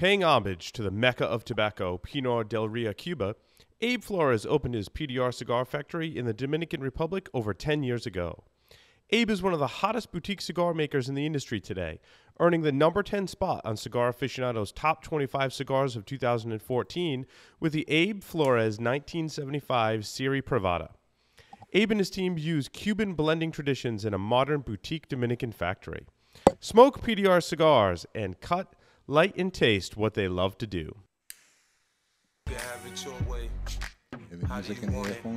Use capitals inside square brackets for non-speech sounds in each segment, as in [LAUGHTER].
Paying homage to the mecca of tobacco, Pinar del Rio, Cuba, Abe Flores opened his PDR cigar factory in the Dominican Republic over 10 years ago. Abe is one of the hottest boutique cigar makers in the industry today, earning the number 10 spot on Cigar Aficionado's top 25 cigars of 2014 with the Abe Flores 1975 Serie Privada. Abe and his team use Cuban blending traditions in a modern boutique Dominican factory. Smoke PDR cigars and cut, light, and taste what they love to do.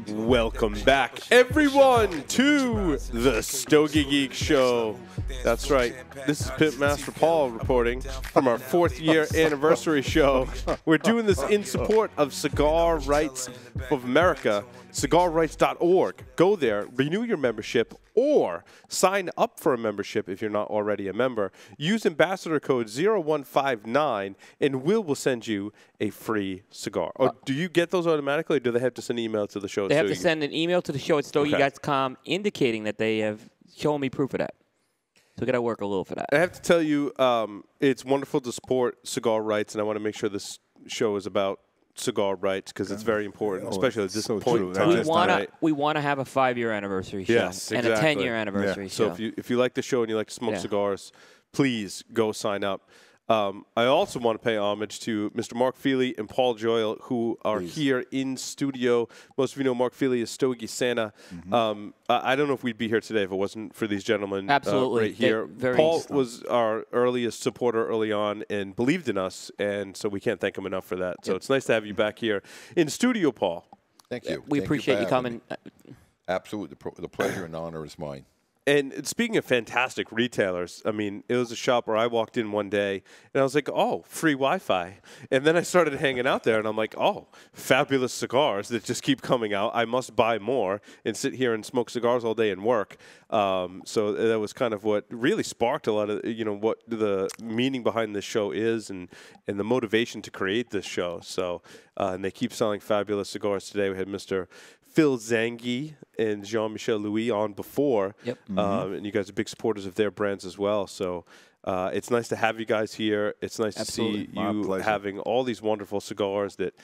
Welcome back, everyone, to the Stogie Geek Show. That's right. This is Pimp Master Paul reporting from our fourth year anniversary show. We're doing this in support of Cigar Rights of America, cigarrights.org. Go there, renew your membership, or sign up for a membership if you're not already a member. Use ambassador code 0159 and Will will send you a free cigar. Or do you get those automatically or do they have to send an email to the show? They have so to send an email to the show at stogies.com indicating that they have shown me proof of that. So got to work a little for that. I have to tell you, um, it's wonderful to support cigar rights, and I want to make sure this show is about cigar rights because it's very important, Oh, especially at this so point true. in time. we want to we want to have a five year anniversary show Yes, and a ten year anniversary So show. if you if you like the show and you like to smoke Yeah. cigars, please go sign up. Um, I also want to pay homage to Mr. Mark Feely and Paul Joyal, who are here in studio. Most of you know Mark Feely is Stogie Santa. Mm-hmm. Um, I, I don't know if we'd be here today if it wasn't for these gentlemen uh, Absolutely. right here. very Paul interesting. was our earliest supporter early on and believed in us, and so we can't thank him enough for that. So it's nice to have you back here in studio, Paul. Thank you. we Thank appreciate you, for having coming. me. Absolutely. The, pro- the pleasure and honor is mine. And speaking of fantastic retailers, I mean, it was a shop where I walked in one day and I was like, oh, free Wi Fi. And then I started hanging out there and I'm like, oh, fabulous cigars that just keep coming out. I must buy more and sit here and smoke cigars all day and work. Um, so that was kind of what really sparked a lot of, you know, what the meaning behind this show is and, and the motivation to create this show. So, uh, and they keep selling fabulous cigars. Today we had Mr. Phil Zanghi and Jean Michel Louis on before. Yep. Um, and you guys are big supporters of their brands as well. So uh, it's nice to have you guys here. It's nice Absolutely. to see My you pleasure. having all these wonderful cigars that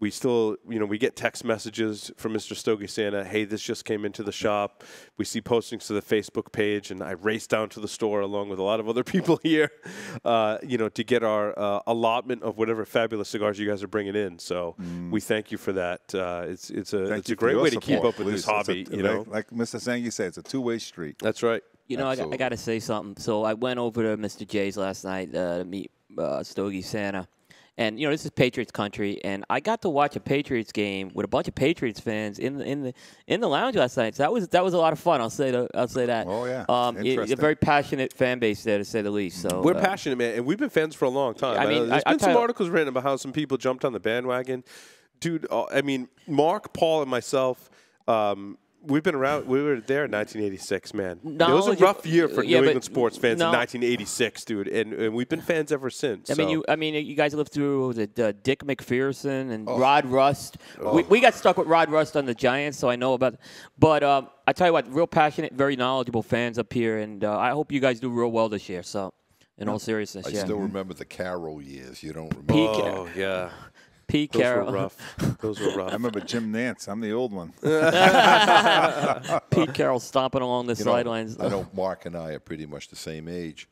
we still, you know, we get text messages from Mr. Stogie Santa. Hey, this just came into the shop. We see postings to the Facebook page, and I race down to the store along with a lot of other [LAUGHS] people here, uh, you know, to get our uh, allotment of whatever fabulous cigars you guys are bringing in. So we thank you for that. Uh, it's it's a Mm. Thank it's a great your way to keep up with this please. It's a- hobby. you like- know, like Mr. Zanghi said, it's a two-way street. that's right. You know, I, got- I got to say something. So I went over to Mr. J's last night uh, to meet uh, Stogie Santa. And you know this is Patriots country, and I got to watch a Patriots game with a bunch of Patriots fans in the in the in the lounge last night. So that was that was a lot of fun. I'll say that. I'll say that. Oh, yeah. um, it- a very passionate fan base there to say the least. So We're uh, passionate, man, and we've been fans for a long time. I I mean, there's I- I been tell some articles written about how some people jumped on the bandwagon. Dude, uh, I mean, Mark, Paul, and myself, um, we've been around. We were there in 1986, man. it was a Knowledge of- rough year for yeah, New England sports fans no- in 1986, dude, and, and we've been fans ever since. I mean, you. I mean, you guys lived through the, uh, Dick MacPherson and Oh. Rod Rust. We, we got stuck with Rod Rust on the Giants, so I know about. But um, I tell you what, real passionate, very knowledgeable fans up here, and uh, I hope you guys do real well this year. So, in all seriousness, I yeah. still remember the Carroll years. You don't remember? Oh yeah, Pete those Carroll, were rough. Those were rough. I remember Jim Nance. I'm the old one. [LAUGHS] Pete Carroll stomping along the You know, sidelines. I know Mark and I are pretty much the same age.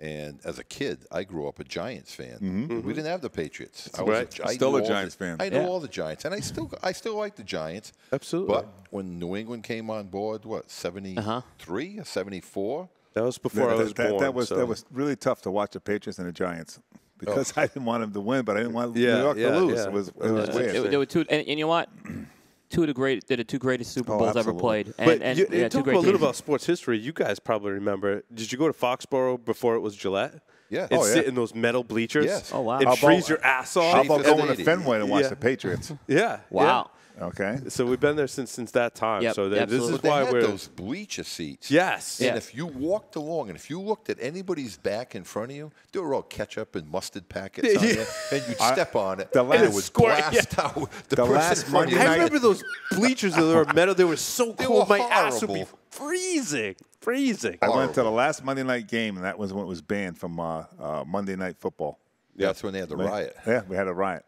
And as a kid, I grew up a Giants fan. Mm-hmm. We mm-hmm. didn't have the Patriots. I was Right. a, I Still a Giants the, fan. I know Yeah. all the Giants, and I still I still like the Giants. Absolutely. But when New England came on board, what seventy three uh-huh. or seventy four? that was before I was that- born. that was so. that was really tough to watch the Patriots and the Giants Oh. because [LAUGHS] I didn't want them to win, but I didn't want Yeah, New York yeah, to lose. yeah. It was it was It's- weird. There, there were two, and, and you know what? Two of the great, they're the two greatest Super Oh, Bowls ever played. And, But and, you, yeah, talk two about great a little teams. about sports history. You guys probably remember. Did you go to Foxborough before it was Gillette? Yeah. And Oh, sit yeah. in those metal bleachers. Yes. Oh, wow. And How about- freeze your ass off. How about going to Fenway to watch Yeah. the Patriots? [LAUGHS] Yeah. Wow. Okay. So we've been there since since that time. Yep, so that, this is But they why had we're those bleacher seats. yes. Yeah. And if you walked along and if you looked at anybody's back in front of you, they were all ketchup and mustard packets on Yeah. [LAUGHS] there, and you'd step on it, the and last it would squirt, blast out the, The person last in Monday you. I remember those bleachers that were metal. They were so They cold. were My ass would be horrible. freezing, freezing. I went to the last Monday night game, and that was when it was banned from uh, uh, Monday Night Football. Yeah, that's when they had the riot. Yeah, we had a riot.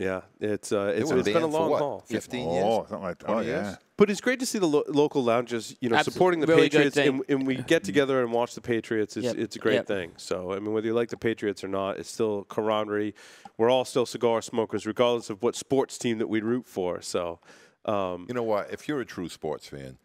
Yeah, it's uh, it's, were it's been a long what, haul. 15 Oh, years? something like that. Oh, yeah. years? But it's great to see the lo- local lounges, you know, Absolute- supporting the really Patriots, and, and we get together and watch the Patriots. It's, Yep. it's a great Yep. thing. So, I mean, whether you like the Patriots or not, it's still camaraderie. We're all still cigar smokers, regardless of what sports team that we root for. So, um, You know what? If you're a true sports fan,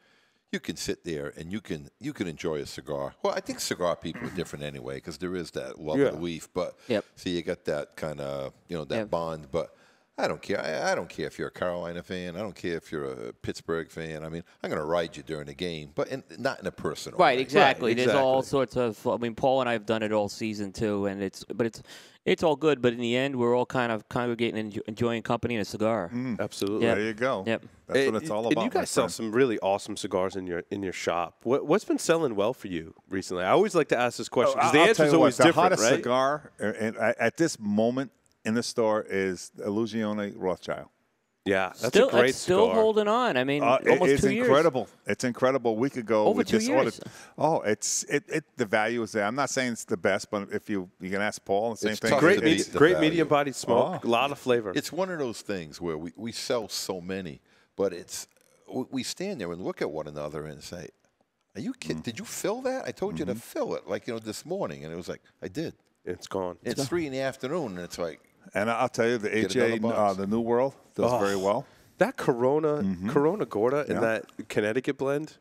you can sit there and you can you can enjoy a cigar. Well, I think cigar people are different anyway because there is that love Yeah. of the leaf. But Yep. see, you got that kind of you know that Yep. bond. But I don't care. I, I don't care if you're a Carolina fan. I don't care if you're a Pittsburgh fan. I mean, I'm going to ride you during the game, but in, not in a personal Right, way. exactly. There's all sorts of. I mean, Paul and I have done it all season too, and it's but it's it's all good. But in the end, we're all kind of congregating and enjoying company and a cigar. Mm. Mm. absolutely. Yep. There you go. Yep. That's what eh, it's all and about. you guys sell some really awesome cigars in your in your shop. What, what's been selling well for you recently? I always like to ask this question oh, because I'll the answer you is what, always the different, hottest right? cigar and I- at this moment in the store is Illusione Rothschild. Yeah, that's still, a great it's still cigar. holding on. I mean, Uh, it- almost it's two years. incredible. It's incredible. A week ago, Over we two just years. ordered. Oh, it's it, it. The value is there. I'm not saying it's the best, but if you you can ask Paul, the same It's thing. tough Great, to the great medium bodied smoke, Oh. a lot of flavor. It's one of those things where we, we sell so many, but it's we- we stand there and look at one another and say, "Are you kidding? Did you fill that? I told you to fill it, like you know, this morning." And it was like, "I did." it's gone. It's three in the afternoon, and it's like, And I'll tell you, the Get AJ, uh, the New World, does Oh. very well. That Corona, Corona Gorda, and Yeah. that Connecticut blend.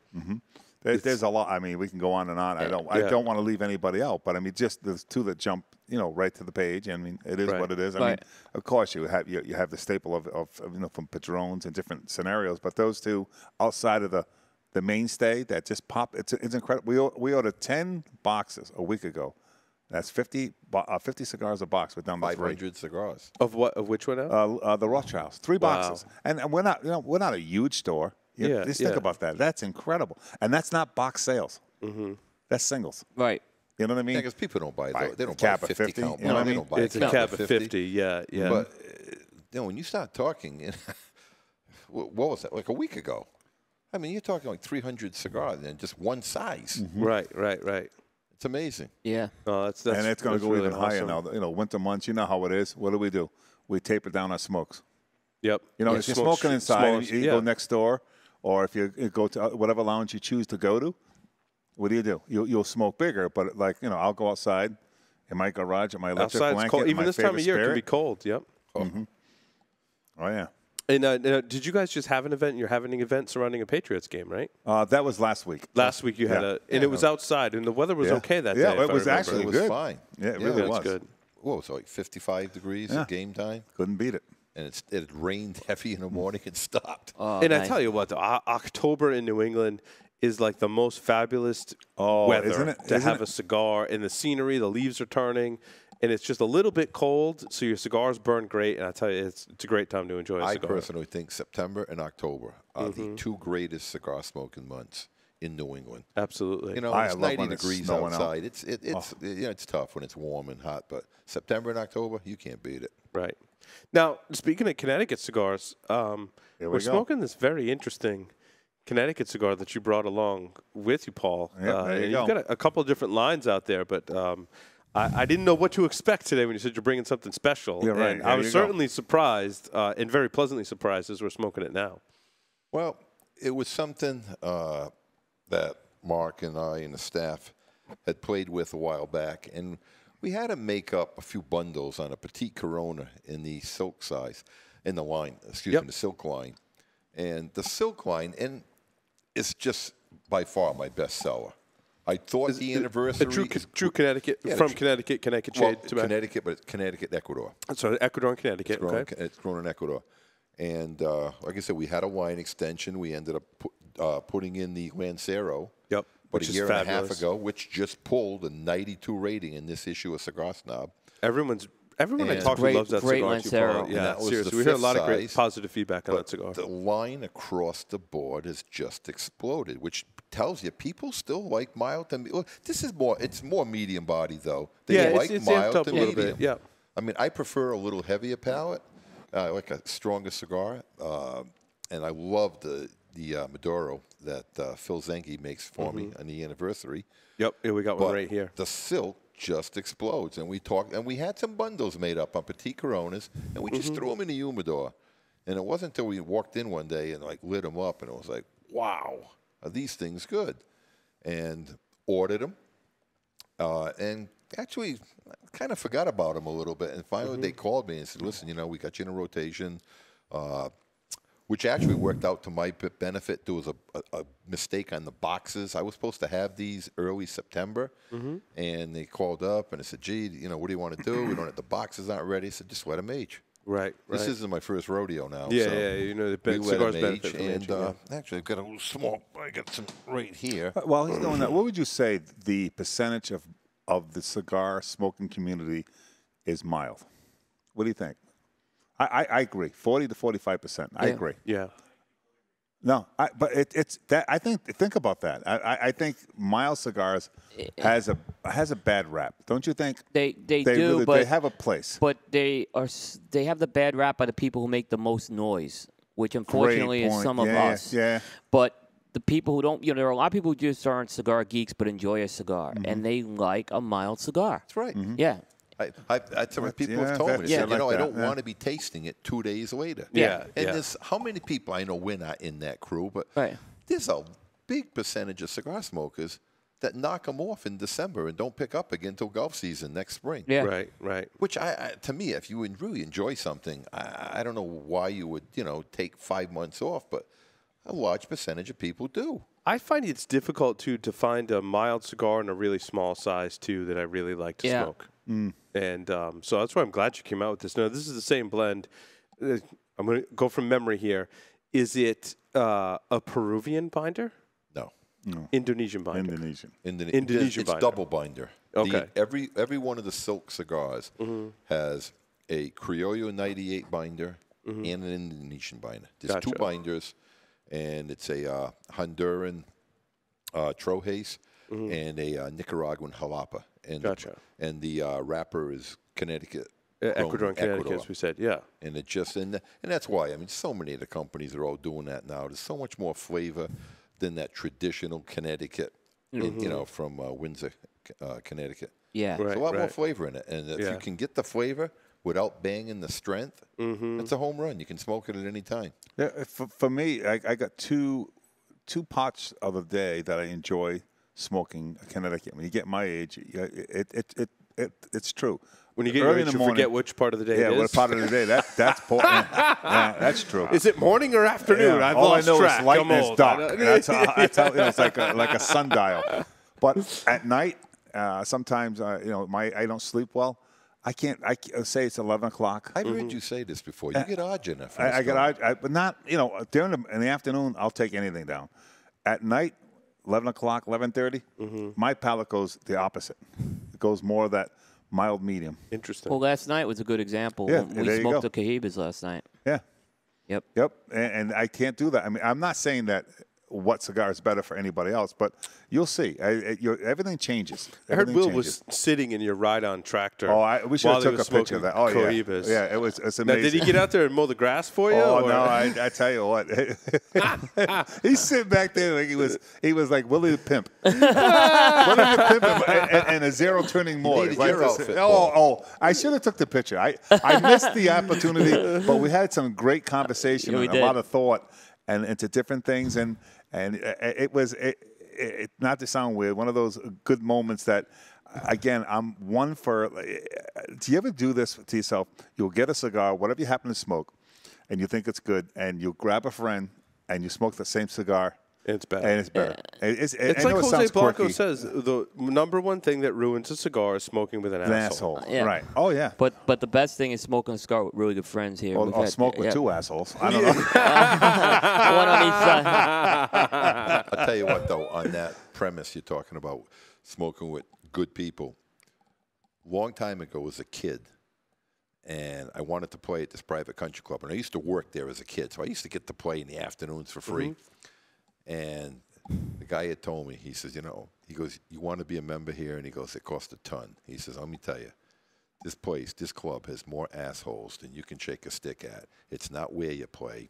There, there's a lot. I mean, we can go on and on. I don't. I don't want to leave anybody out, but I mean, just the two that jump, you know, right to the page. I mean, it is Right. what it is. I mean, of course, you have you, you have the staple of, of, you know from Padrones and different scenarios, but those two outside of the the mainstay that just pop. It's it's incredible. We we ordered ten boxes a week ago. That's 50, uh, 50 cigars a box. We're down to five three. hundred cigars. Of what? Of which one now? Uh, uh, the Rothschilds, three Wow. boxes, and, and we're not, you know, we're not a huge store. You Yeah, just yeah. think about that. That's incredible, and that's not box sales. Mm-hmm. That's singles. Right. You know what I mean? Yeah, because people don't buy Buy those. They don't cap buy of 50, 50, count. you know what I they mean? don't buy it's a cap of 50. Yeah, yeah. But uh, you know, when you start talking, [LAUGHS] what what was that? Like a week ago. I mean, you're talking like 300 cigars and just one size. right, right, right. It's amazing. Yeah. Oh, that's, that's and it's going to go really even higher awesome. now. You know, winter months. You know how it is. What do we do? We taper down our smokes. Yep. You know, Yeah, if you're smoke- smoking inside, smaller- you yeah. go next door, or if you, you go to uh, whatever lounge you choose to go to. What do you do? You, you'll smoke bigger, but like you know, I'll go outside in my garage in my electric Outside, it's blanket. cold. Even my this time of favorite year, it can be spirit. cold. Yep. Oh yeah. And uh, uh, did you guys just have an event? You're having an event surrounding a Patriots game, right? Uh, that was last week. Last week you had Yeah. a, and it was outside, and the weather was Yeah. okay that Yeah, day. if it was actually it was good. fine. Yeah, it Yeah, really was. good. What was like 55 degrees Yeah. at game time? Couldn't beat it. And it's, it rained heavy in the morning and stopped. [LAUGHS] Oh, and I tell you what, the, O- October in New England is like the most fabulous Oh, weather isn't it? to Isn't have it? a cigar and the scenery. The leaves are turning, and it's just a little bit cold, so your cigars burn great. And I tell you, it's it's a great time to enjoy a I cigar. I personally think September and October are Mm-hmm. the two greatest cigar smoking months in New England. Absolutely. You know, I it's love 90 when it's degrees snowing out. Oh. outside. It's it, it's you know, it's tough when it's warm and hot, but September and October, you can't beat it. Right. Now, speaking of Connecticut cigars, um, Here we're go. smoking this very interesting Connecticut cigar that you brought along with you, Paul. Yep, there you go. You've got a, a couple of different lines out there, but um, I, I didn't know what to expect today when you said you're bringing something special. Yeah, right. And I was you go. certainly surprised uh, and very pleasantly surprised as we're smoking it now. Well, it was something uh, that Mark and I and the staff had played with a while back, and we had to make up a few bundles on a petite Corona in the silk size, in the line, excuse Yep. me, the silk line, and the silk line, and it's just by far my best seller. I thought the A anniversary true, is true Connecticut, Yeah, from Connecticut, Connecticut well, shade tobacco. Connecticut, but it's Connecticut, Ecuador. So Ecuador and Connecticut. grown, Okay. It's grown in Ecuador. And uh, like I said, we had a wine extension. We ended up uh, putting in the Lancero. Yep, But which a is year and a half ago, which just pulled a 92 rating in this issue of Cigar Snob. Everyone's everyone I And- talk to loves that great cigar. too, Lancero. Paul. And Yeah, that was seriously, we hear a fifth lot of great size, positive feedback on that cigar. the line across the board has just exploded, which tells you people still like mild to me- well, This is more. It's more medium body though. They Yeah, it's- like it's amped mild up to a little medium. bit, yeah. I mean, I prefer a little heavier palate, uh, like a stronger cigar, uh, and I love the the uh, Maduro that uh, Phil Zanghi makes for me on the anniversary. Yep, here we got one right here. the silk just explodes. And we talked, and we had some bundles made up on petite Coronas, and we just threw them in the humidor. And it wasn't until we walked in one day and like lit them up, and it was like, wow, are these things good? And ordered them, uh, and actually kind of forgot about them a little bit. And finally, they called me and said, "Listen, you know, we got you in a rotation." Uh, which actually worked out to my benefit. There was a, a, a mistake on the boxes. I was supposed to have these early September, and they called up and I said, "Gee, you know, what do you want to do? We don't have the boxes aren't ready." I said, "Just let them age." Right. Right. This isn't my first rodeo now. yeah, so yeah. You know, the we ben- cigars benefit age, from and uh, yeah. actually, I've got a little small. I got some right here. While he's doing that, what would you say the percentage of of the cigar smoking community is mild? What do you think? I, I, I agree, forty to forty five percent. I Yeah. agree. Yeah. No, I, but it, it's that. I think think about that. I, I, I think mild cigars has a has a bad rap. Don't you think? They they, They do, really, but they have a place. but they are they have the bad rap by the people who make the most noise, which unfortunately is point. some of us. yeah. But the people who don't, you know, there are a lot of people who just aren't cigar geeks but enjoy a cigar, Mm-hmm. and they like a mild cigar. That's right. Yeah. I, I, that's what people yeah, have told me. Yeah, said, like you know, I don't yeah. want to be tasting it two days later. Yeah, And yeah. there's how many people I know we're not in that crew, but Right. there's a big percentage of cigar smokers that knock them off in December and don't pick up again until golf season next spring. Yeah. Right. Right. Which I, I, to me, if you would really enjoy something, I, I don't know why you would, you know, take five months off, but a large percentage of people do. I find it's difficult to to find a mild cigar in a really small size too that I really like to Yeah. smoke. And um, so that's why I'm glad you came out with this. No, this is the same blend. Uh, I'm going to go from memory here. Is it uh, a Peruvian binder? No. Indonesian binder. Indonesian. Indone- Indonesian it's binder. double binder. The- Okay. every every one of the silk cigars has a Criollo 98 binder and an Indonesian binder. There's two binders, and it's a uh, Honduran uh, Trojes and a uh, Nicaraguan Jalapa. And Gotcha. The, and the uh, wrapper is Connecticut. Uh, Ecuador and Connecticut, Ecuador. as we said. Yeah. And it just and and that's why I mean so many of the companies are all doing that now. There's so much more flavor than that traditional Connecticut, in, you know, from uh, Windsor, uh, Connecticut. Yeah. Right. There's a lot more flavor in it, and if Yeah. you can get the flavor without banging the strength, it's a home run. You can smoke it at any time. Yeah, for, for me, I, I got two two pots of a day that I enjoy smoking Connecticut. When you get my age, you- it it it, it it's true. When you get Early your in age, the you forget which part of the day yeah, it what is. part of the day? That that's important. [LAUGHS] yeah, that's true. Is it morning or afternoon? Yeah, I've all lost I know track. is light I'm and it's dark. That's how, that's how you know, it's like a, like a sundial. But at night, uh, sometimes uh, you know my I don't sleep well. I can't. I can't- say it's eleven o'clock. I've heard you say this before. You get argin after I, I get out, I, but not you know during the, in the afternoon. I'll take anything down. At night, eleven o'clock, eleven mm-hmm. my palate goes the opposite. It goes more of that mild medium. Interesting. Well, last night was a good example. Yeah, we there smoked go. the Cohibas last night. Yeah. Yep. Yep. And, and I can't do that. I mean, I'm not saying that what cigar is better for anybody else, but you'll see. I, your, everything changes. I heard Will changes. was sitting in your ride-on tractor. Oh, I, we should while have took a picture of that. Oh yeah, yeah. It was. It's Now, amazing. did he get out there and mow the grass for you? Oh or- no! I, I tell you what, [LAUGHS] he's sitting back there like he was he was like Willie the Pimp, [LAUGHS] Willie the Pimp, and, and, and a zero turning more. Like this- oh, oh! I should have took the picture. I I missed the opportunity, but we had some great conversation Yeah, and did. a lot of thought and into different things, and and it, it was it, it, not to sound weird, one of those good moments that. Again, I'm one for. Uh, do you ever do this to yourself? You'll get a cigar, whatever you happen to smoke, and you think it's good, and you grab a friend and you smoke the same cigar, It's better. and it's better. It's, It's I like know it Jose sounds Blanco quirky. says: the number one thing that ruins a cigar is smoking with an, an asshole. asshole, Yeah. right? Oh yeah. But but the best thing is smoking a cigar with really good friends here. or, We've or had- smoke with yeah, two assholes. I don't [LAUGHS] know. One on each side. [LAUGHS] I'll tell you what, though, on that premise you're talking about smoking with good people. Long time ago, as a kid, and I wanted to play at this private country club, and I used to work there as a kid, so I used to get to play in the afternoons for free. Mm-hmm. And the guy had told me, he says, you know, he goes, you want to be a member here, and he goes, it costs a ton. He says, let me tell you, this place, this club has more assholes than you can shake a stick at. It's not where you play,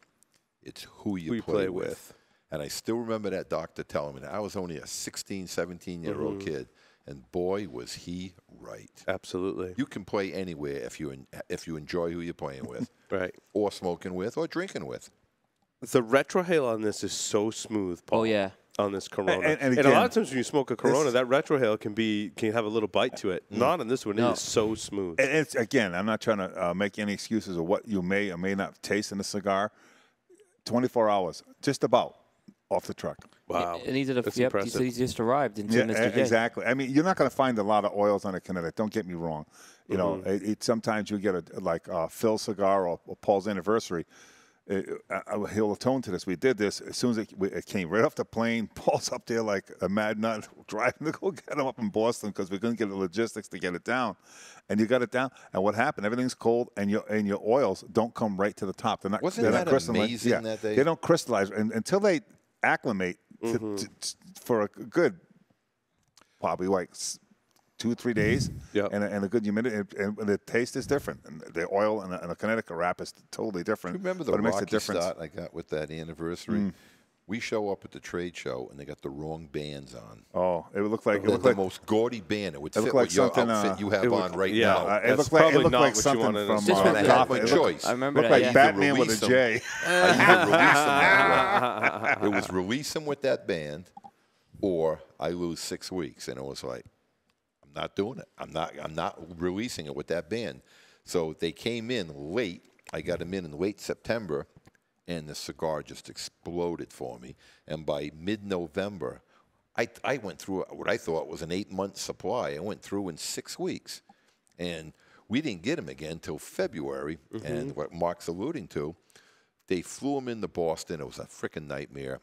it's who you, Who you play, play with. with. And I still remember that doctor telling me that I was only a 16, 17 year old Mm-hmm. kid. and boy, was he right. Absolutely. You can play anywhere if you if you enjoy who you're playing with, [LAUGHS] right. or smoking with, or drinking with. The retrohale on this is so smooth, Paul. Oh, yeah. On this Corona, And- and a lot of times when you smoke a Corona, that retrohale can be can have a little bite to it. Not on this one. No. It is so smooth. And it's again, I'm not trying to uh, make any excuses of what you may or may not taste in a cigar. 24 hours, just about off the truck. wow. And these are the That's yep. impressive. So he's just arrived into Yeah, Mr. J. exactly. I mean, you're not going to find a lot of oils on a Kinetic. Don't get me wrong. You know, Mm-hmm. it, it, sometimes you get a like a Phil cigar or, or Paul's anniversary. Uh, he'll atone to this. We did this as soon as it, we- it came right off the plane. [LAUGHS] Paul's up there like a mad nut, [LAUGHS] driving to go get him up in Boston because we couldn't get the logistics to get it down. And you got it down. And what happened? Everything's cold, and your and your oils don't come right to the top. They're not. Wasn't they're that not amazing Yeah, that they- they don't crystallize and, until they acclimate Mm-hmm. to, to- for a good probably like s- two three days Yep. and, a, and a good humidity and, and the taste is different and the oil and a, and a Connecticut wrap is totally different Remember the but it makes a rocky difference start I got with that anniversary? Mm. We show up at the trade show and they got the wrong bands on. oh it would look like it The, looked the like most gaudy band. It would It fit looked like with your something, outfit uh, you have it would- on right yeah. now. I- it That's looked like it probably looked not like what you something wanted from us to uh, see. And I had Gotham. my It looked- choice. I remember looked that. like yeah. Batman with a release 'em. J I either release them that way. It was release them with that band, or I lose six weeks. And it was like, I'm not doing it. I'm not. I'm not releasing it with that band. So they came in late. I got them in in late September, and the cigar just exploded for me. And by mid-November, I I went through what I thought was an eight-month supply. I went through in six weeks, and we didn't get them again until February. Mm-hmm. And what Mark's alluding to, they flew them into Boston. It was a freaking nightmare.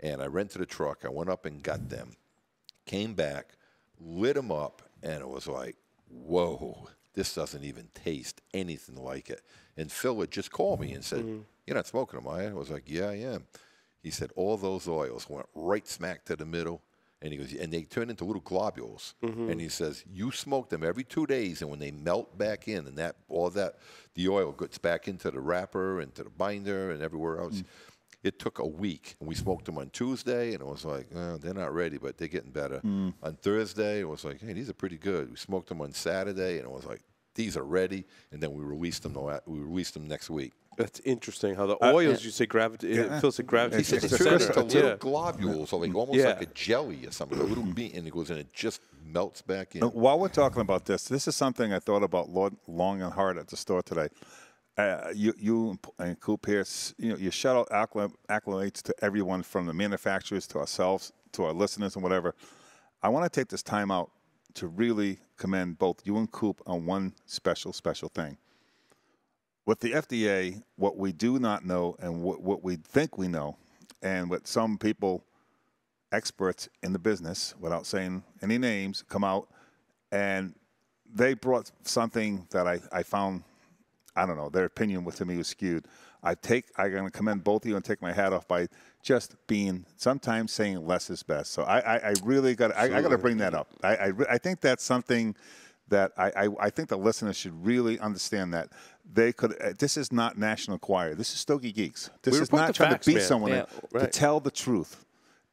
And I rented a truck. I went up and got them. Came back, lit them up, and it was like, whoa, this doesn't even taste anything like it. And Phil would just call me and said, mm-hmm. You're not smoking them, are you? I was like, Yeah, I am. He said, All those oils went right smack to the middle. And he goes, and they turn into little globules. Mm-hmm. And he says, you smoke them every two days, and when they melt back in, and that all that, the oil gets back into the wrapper, into the binder, and everywhere else. Mm. It took a week, and we smoked them on Tuesday, and it was like, oh, they're not ready, but they're getting better. On Thursday, it was like, hey, these are pretty good. We smoked them on Saturday, and it was like, these are ready, and then we released them. We released them next week. That's interesting how the oils you say gravitate. Yeah. It feels like gravity. He It's- said it's it a turns crystal, into little Yeah. globules, or like almost Yeah. like a jelly or something, a little bean, and it goes and it just melts back in. Uh, While we're talking about this, this is something I thought about long and hard at the store today. Uh, you, you and Coop here, you know, your shout out accolades to everyone from the manufacturers to ourselves to our listeners and whatever. I want to take this time out to really commend both you and Coop on one special, special thing. With the FDA, what we do not know and what, what we think we know, and what some people experts in the business, without saying any names, come out and they brought something that I, I found, I don't know, their opinion with me was skewed. I take, I'm going to commend both of you and take my hat off by just being, sometimes saying less is best. So I, I, I really got, I, I got to bring that up. I, I, I think that's something that I, I, I think the listeners should really understand that they could. Uh, this is not National Enquirer. This is Stogie Geeks. This We is not trying facts, to beat man. someone Yeah, in, to tell the truth.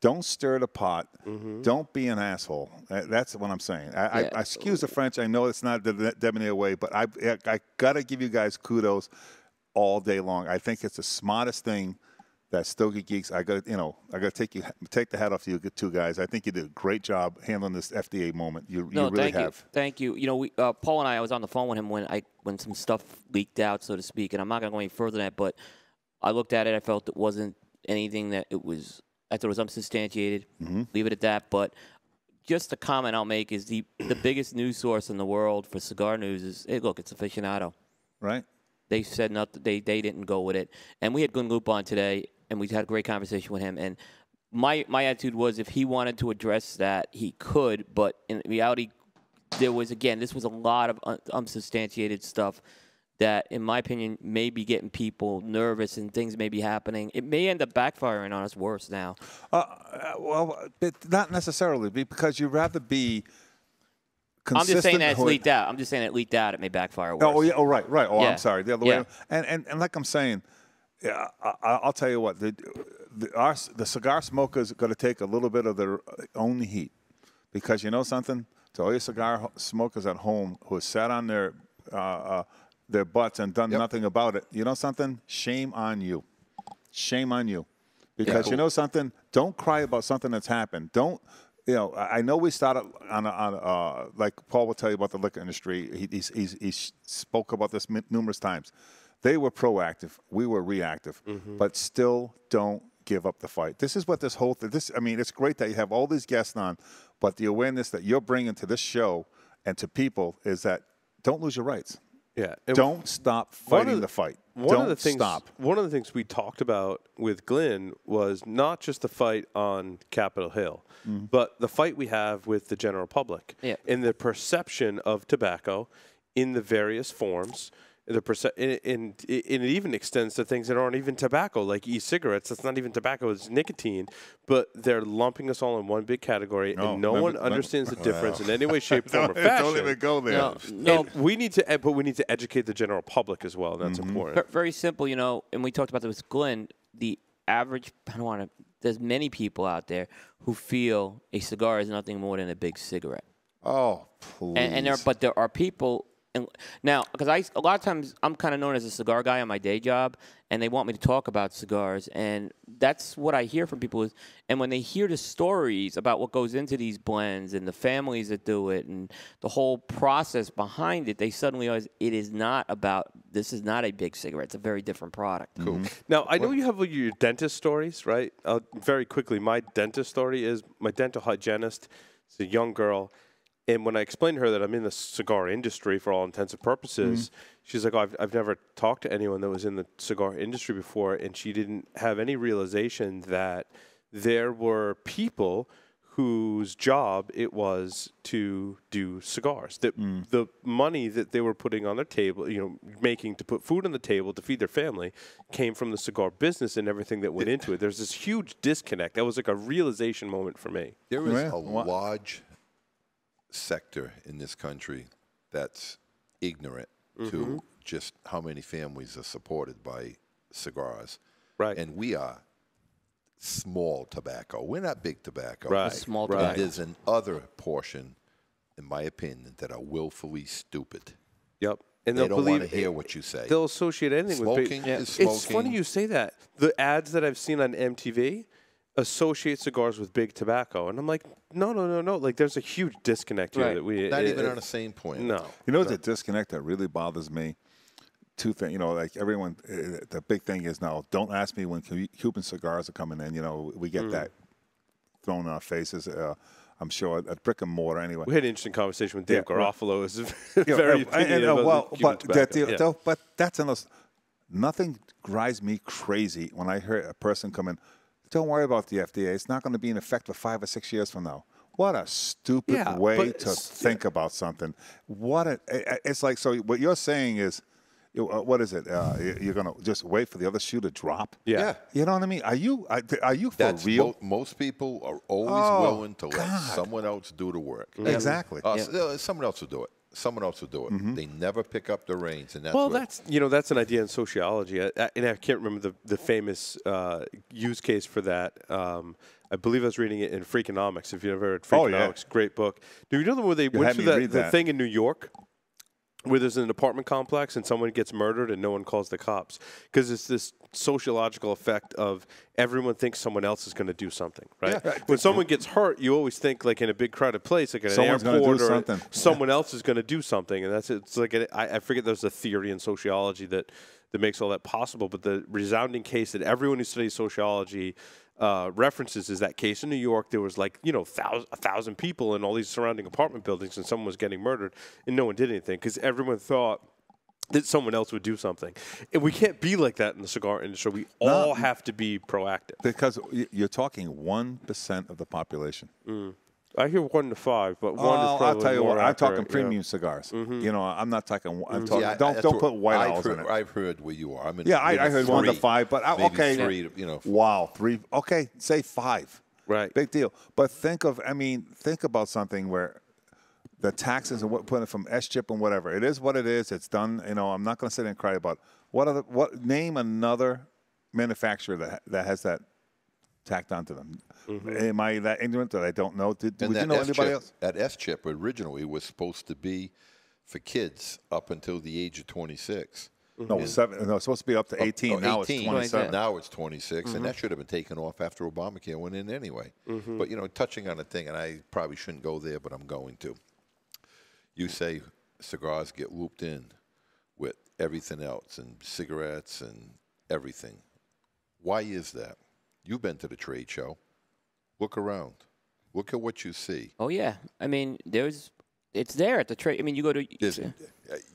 Don't stir the pot. Mm-hmm. Don't be an asshole. That's what I'm saying. I, Yeah. I, excuse the French. I know it's not the de- debonair way, but I, I got to give you guys kudos all day long. I think it's the smartest thing that Stogie Geeks. I got you know, I got to take you take the hat off to you two guys. I think you did a great job handling this FDA moment. You, No, you really thank have. you, thank you. You know, we, uh, Paul and I, I was on the phone with him when I when some stuff leaked out, so to speak, and I'm not going to go any further than that. But I looked at it, I felt it wasn't anything that it was. I thought it was unsubstantiated. Mm-hmm. Leave it at that. But just a comment I'll make is the [CLEARS THROAT] the biggest news source in the world for cigar news is hey, look, it's aficionado. Right. They said nothing. They they didn't go with it. And we had Glynn Loope on today, and we had a great conversation with him. And my my attitude was, if he wanted to address that, he could. But in reality, there was again, this was a lot of un- unsubstantiated stuff that, in my opinion, may be getting people nervous and things may be happening. It may end up backfiring on us worse now. Uh, uh, well, not necessarily because you'd rather be. I'm just saying consistent that it's leaked out. I'm just saying it leaked out. It may backfire worse. Oh, yeah. Oh, right, right. Oh, Yeah. I'm sorry. The other Yeah. way. And, and and like I'm saying, yeah, I, I- I'll tell you what. The the, our, the cigar smokers got to take a little bit of their own heat, because you know something. to all your cigar smokers at home who have sat on their uh, uh, their butts and done Yep. nothing about it. You know something? Shame on you. Shame on you. Because cool. you know something? Don't cry about something that's happened. Don't. You know, I know we started on, a, on a, uh, like Paul will tell you about the liquor industry. He, he's, he's, he spoke about this numerous times. They were proactive. We were reactive, but still don't give up the fight. This is what this whole thing. This, I mean, it's great that you have all these guests on, but the awareness that you're bringing to this show and to people is that don't lose your rights. Yeah. And Don't stop fighting of the fight. One don't of the things, stop. One of the things we talked about with Glynn was not just the fight on Capitol Hill, Mm-hmm. but the fight we have with the general public Yeah. in the perception of tobacco in the various forms. The perce- and, and, and it even extends to things that aren't even tobacco, like e-cigarettes. That's not even tobacco; it's nicotine. But they're lumping us all in one big category, No, and no never- one never- understands the [LAUGHS] difference in any way, shape, form, or [LAUGHS] fashion. don't even go there. No, no, we need to, but we need to educate the general public as well. And that's Mm-hmm. important. Very simple, you know, and we talked about this with Glynn. The average, I don't want to. There's many people out there who feel a cigar is nothing more than a big cigarette, Oh, please. and, and there, but there are people. And now, because I a lot of times I'm kind of known as a cigar guy on my day job, and they want me to talk about cigars, and that's what I hear from people. Is, and when they hear the stories about what goes into these blends and the families that do it, and the whole process behind it, they suddenly realize it is not about. This is not a big cigarette. It's a very different product. Cool. Now, I know you have like, your dentist stories, right? Uh, very quickly, my dentist story is my dental hygienist is a young girl. And when I explained to her that I'm in the cigar industry for all intents and purposes, mm-hmm. she's like, oh, I've, I've never talked to anyone that was in the cigar industry before. And she didn't have any realization that there were people whose job it was to do cigars. That mm. the money that they were putting on their table, you know, making to put food on the table to feed their family, came from the cigar business and everything that went into it. There's this huge disconnect. That was like a realization moment for me. There is Yeah, a wha- large sector in this country that's ignorant to mm-hmm. just how many families are supported by cigars. Right. And we are small tobacco. We're not big tobacco. Right. small right. tobacco. There's an other portion, in my opinion, that are willfully stupid. Yep. And They they'll don't want to hear what you say. They'll associate anything with Smoking big- is It's funny you say that. The ads that I've seen on MTV associate cigars with big tobacco, and I'm like, no, no, no, no. Like, there's a huge disconnect here Right. that we Not it- even it- on the same point. No. You know the disconnect that really bothers me? Two things, you know, like everyone, uh, the big thing is now, don't ask me when Cuban cigars are coming in. You know, we Mm. get that thrown in our faces. Uh, I'm sure at, at brick and mortar anyway. We had an interesting conversation with Dave Yeah, right. Garofalo. Is Yeah, [LAUGHS] very and, and, uh, well, but that, tobacco. Yeah. though, but that's in us. Nothing drives me crazy when I hear a person come in. Don't worry about the FDA. It's not going to be in effect for five or six years from now. What a stupid Yeah, way to it's- think about something. What a, i- i- it's like. So what you're saying is, uh, what is it? Uh, you- you're going to just wait for the other shoe to drop. Yeah. Yeah. You know what I mean? Are you are, are you for That's real? mo- most people are always Oh, willing to let someone else do the work. Exactly. Uh, s- uh, someone else will do it. Someone else will do it. Mm-hmm. They never pick up the reins, and that's Well, that's you know that's an idea in sociology, I, I, and I can't remember the the famous uh, use case for that. Um, I believe I was reading it in Freakonomics. If you've ever read Oh, yeah. Freakonomics, great book. Do you know the where they went had through that, the that. thing in New York? Where there's an apartment complex and someone gets murdered and no one calls the cops because it's this sociological effect of everyone thinks someone else is going to do something, right? Yeah. When someone gets hurt, you always think like in a big crowded place, like Someone's an airport or something. someone else is going to do something, and that's it's like a, I, I forget there's a theory in sociology that that makes all that possible. But the resounding case that everyone who studies sociology uh, references is that case in New York. There was like you know thousand, a thousand people in all these surrounding apartment buildings, and someone was getting murdered, and no one did anything because everyone thought that someone else would do something. And we can't be like that in the cigar industry. We all have to be proactive. because you're talking one percent of the population. I hear one to five, but one Oh, is probably I'll tell you more what. I'm talking accurate, yeah. premium cigars. Mm-hmm. You know, I'm not talking. I'm mm-hmm. talking. Yeah, don't don't put white I've owls heard, in it. I've heard where you are. I'm in Yeah, I, I heard one to three, five, but I, okay. three. You know, Wow, three. Okay, say five. Right. Big deal. But think of, I mean, think about something where the taxes and what putting it from S chip and whatever. It is what it is. It's done. You know, I'm not going to sit and cry about what other. What name another manufacturer that that has that tacked onto them. Mm-hmm. Am I that ignorant that I don't know? Did, And would you know S anybody else? that S chip originally was supposed to be for kids up until the age of 26. No, it was seven, no, it's supposed to be up to 18. Oh, now 18. it's 27. Now it's 26, and Mm-hmm. that should have been taken off after Obamacare went in anyway. Mm-hmm. But you know, touching on a thing, and I probably shouldn't go there, but I'm going to. You say cigars get looped in with everything else, and cigarettes and everything. Why is that? You've been to the trade show. Look around. Look at what you see. Oh yeah, I mean, there's it's there at the trade. I mean, you go to There's, uh,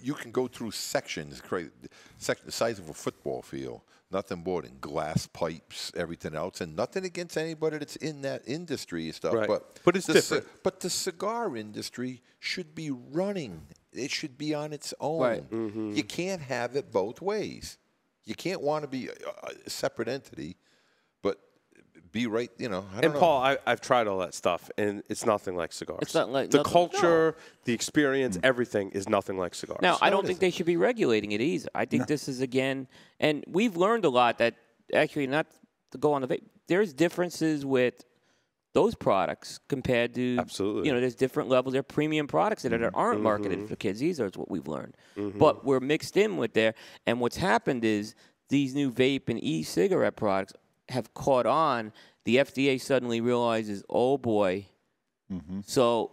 you can go through sections, cra- sec- the size of a football field, nothing more than glass pipes, everything else, and nothing against anybody that's in that industry and stuff. Right. But But it's the ci- different. but the cigar industry should be running. It should be on its own. Right. Mm-hmm. You can't have it both ways. You can't want to be a, a separate entity, but be right. You know, I don't And know. Paul, I, I've tried all that stuff, and it's nothing like cigars. It's not like- the nothing- culture, the experience, everything is nothing like cigars. Now, I don't it think they should be regulating it either. I think this is again, and we've learned a lot that actually not to go on the vape. There's differences with those products compared to Absolutely. You know, there's different levels. There are premium products that are- aren't mm-hmm. marketed for kids. These are what we've learned, mm-hmm. but we're mixed in with there. And what's happened is these new vape and e-cigarette products have caught on. The FDA suddenly realizes, oh boy, so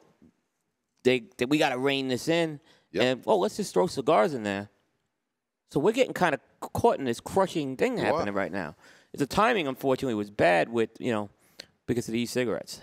they, they we got to rein this in. Yep. And oh, let's just throw cigars in there. So we're getting kind of caught in this crushing thing You happening are. right now. The timing, unfortunately, was bad with you know because of the e-cigarettes.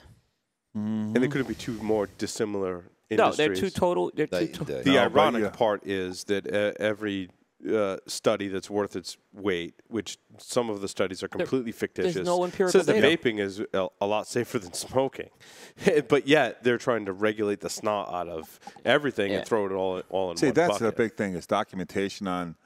and they couldn't be two more dissimilar Industries. No, they're two total. They're two. Night To- day. The No, ironic yeah. part is that uh, every uh, study that's worth its weight, which some of the studies are completely fictitious, no empirical says that vaping is a, a lot safer than [LAUGHS] smoking. [LAUGHS] but yet they're trying to regulate the snot out of everything Yeah. and throw it all all in one. See, one that's bucket. the big thing is documentation on.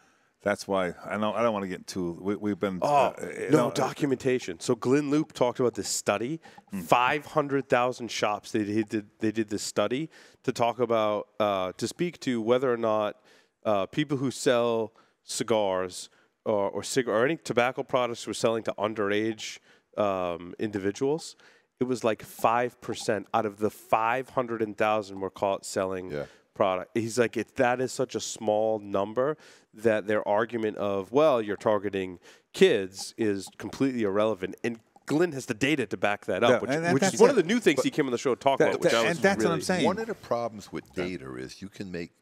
That's why I know I don't want to get too. We, we've been. Oh uh, no, know, documentation. So Glynn Loope talked about this study. Five hundred thousand shops. They did. They did this study to talk about uh, to speak to whether or not uh, people who sell cigars or or, cig- or any tobacco products were selling to underage um, individuals. It was like five percent out of the five hundred thousand were caught selling Yeah. product. He's like, it, that is such a small number that their argument of, well, you're targeting kids is completely irrelevant. And Glynn has the data to back that Yeah, up, which, and- and which is one it. of the new things he came on the show to talk That- about. Which that- I was and that's what I'm saying. One of the problems with data is you can make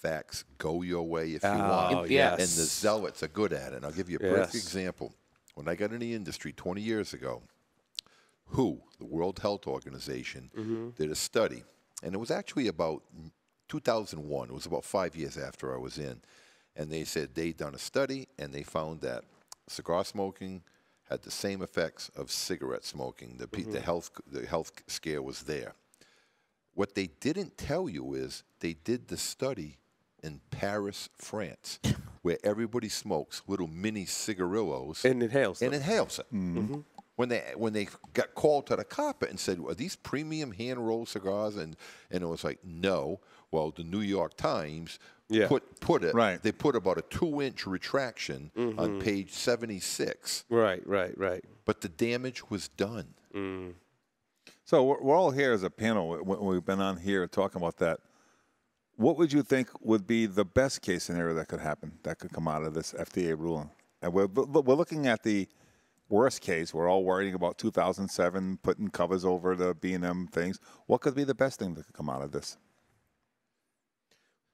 facts go your way if you want. Oh, Yeah. And the yes. zealots are good at it. And I'll give you a perfect Yes. example. When I got in the industry 20 years ago, WHO, the World Health Organization, Mm-hmm. did a study, and it was actually about 2001. It was about five years after I was in. And they said they'd done a study, and they found that cigar smoking had the same effects of cigarette smoking. The, pe the, health, the health scare was there. What they didn't tell you is they did the study in Paris, France, [COUGHS] where everybody smokes little mini cigarillos and inhales. and them. inhales it. Mm-hmm. Mm-hmm. When they when they got called to the carpet and said, "Are these premium hand rolled cigars?" and and it was like, "No." Well, the New York Times Yeah. put put it. Right. They put about a two inch retraction on mm-hmm. page seventy six, Right, right, right. but the damage was done. Mm. So we're, we're all here as a panel. w- w- We've been on here talking about that. What would you think would be the best case scenario that could happen, that could come out of this FDA ruling? And we're, we're looking at the worst case. We're all worrying about 2007, putting covers over the B&M things. What could be the best thing that could come out of this?